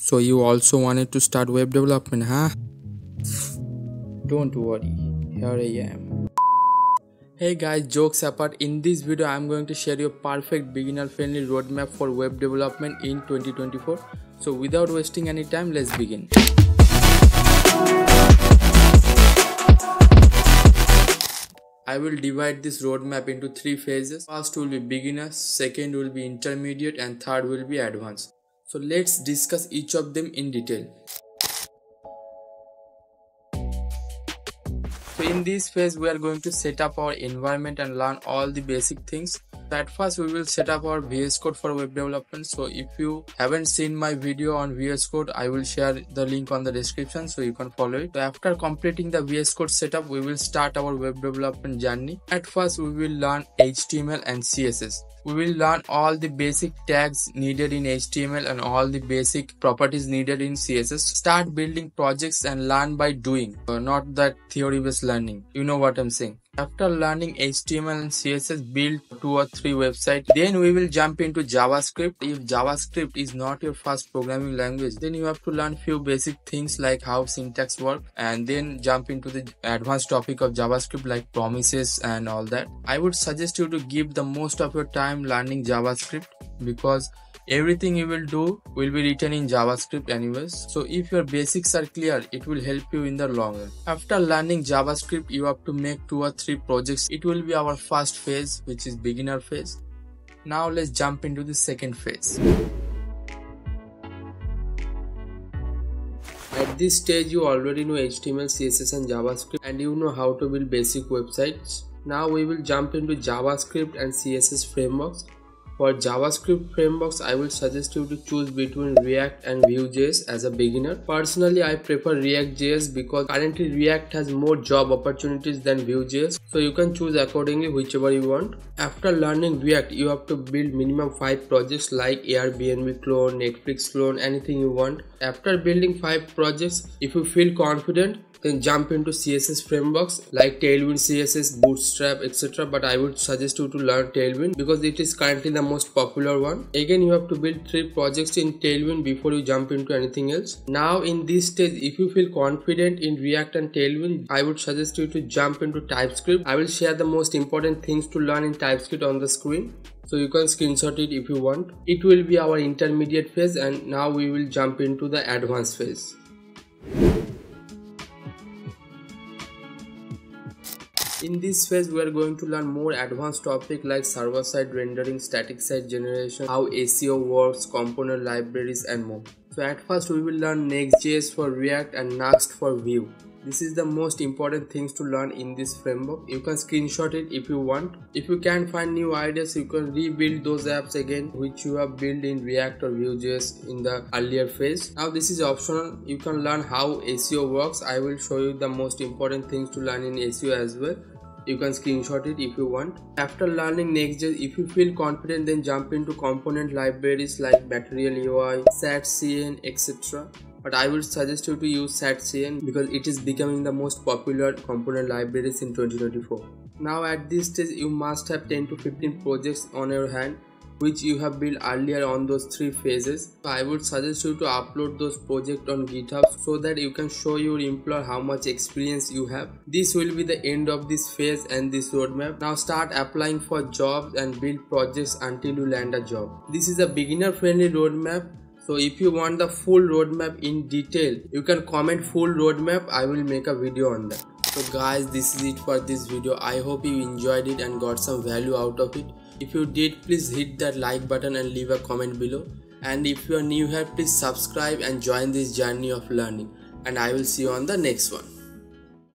So you also wanted to start web development, huh? Don't worry, here I am. Hey guys, jokes apart, in this video I'm going to share you a perfect beginner friendly roadmap for web development in 2024. So without wasting any time, let's begin. I will divide this roadmap into three phases. First will be beginner, second will be intermediate and third will be advanced. So let's discuss each of them in detail. So in this phase we are going to set up our environment and learn all the basic things at first we will set up our VS Code for web development. So if you haven't seen my video on VS Code, I will share the link on the description so you can follow it. So after completing the VS Code setup, we will start our web development journey. At first we will learn HTML and CSS we will learn all the basic tags needed in HTML and all the basic properties needed in CSS. Start building projects and learn by doing, uh, not that theory based learning. You know what I'm saying. After learning HTML and CSS, build two or three websites. Then we will jump into JavaScript. If JavaScript is not your first programming language, then you have to learn few basic things like how syntax work and then jump into the advanced topic of JavaScript like promises and all that. I would suggest you to give the most of your time learning JavaScript because everything you will do will be written in javascript anyways. So if your basics are clear it will help you in the long run. After learning javascript you have to make two or three projects. It will be our first phase which is beginner phase. Now let's jump into the second phase. At this stage you already know HTML, CSS and JavaScript and you know how to build basic websites. Now we will jump into JavaScript and CSS frameworks for JavaScript frameworks, I will suggest you to choose between React and Vue.js as a beginner. Personally, I prefer React.js because currently React has more job opportunities than Vue.js. So you can choose accordingly whichever you want. After learning React, you have to build minimum 5 projects like Airbnb clone, Netflix clone, anything you want. After building 5 projects, if you feel confident, then jump into css frameworks like tailwind css bootstrap etc but i would suggest you to learn tailwind because it is currently the most popular one. Again you have to build three projects in tailwind before you jump into anything else. Now in this stage if you feel confident in react and tailwind i would suggest you to jump into typescript. I will share the most important things to learn in typescript on the screen so you can screenshot it if you want. It will be our intermediate phase and now we will jump into the advanced phase In this phase, we are going to learn more advanced topic like server-side rendering, static-side generation, how SEO works, component libraries and more. So at first we will learn Next.js for React and Nuxt for Vue. This is the most important things to learn in this framework. You can screenshot it if you want. If you can find new ideas, you can rebuild those apps again which you have built in React or Vue.js in the earlier phase. Now this is optional. You can learn how SEO works. I will show you the most important things to learn in SEO as well you can screenshot it if you want after learning next.js if you feel confident then jump into component libraries like material ui shadcn etc but i would suggest you to use shadcn because it is becoming the most popular component libraries in 2024 now at this stage you must have 10 to 15 projects on your hand which you have built earlier on those three phases. I would suggest you to upload those projects on GitHub so that you can show your employer how much experience you have. This will be the end of this phase and this roadmap. Now start applying for jobs and build projects until you land a job. This is a beginner friendly roadmap so if you want the full roadmap in detail you can comment full roadmap i will make a video on that so guys this is it for this video i hope you enjoyed it and got some value out of it if you did, please hit that like button and leave a comment below. And if you are new here, please subscribe and join this journey of learning. And I will see you on the next one.